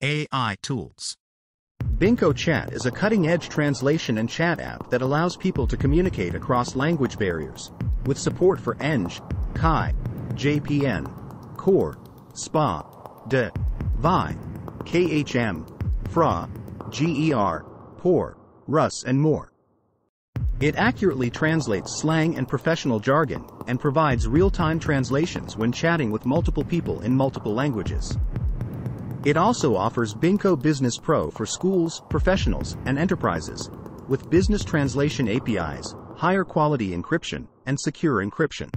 AI tools. Binko Chat is a cutting-edge translation and chat app that allows people to communicate across language barriers, with support for Eng, Kai, JPN, Core, SPA, DE, VI, KHM, FRA, GER, POR, RUS and more. It accurately translates slang and professional jargon and provides real-time translations when chatting with multiple people in multiple languages. It also offers Binko Business Pro for schools, professionals, and enterprises, with business translation APIs, higher quality encryption, and secure encryption.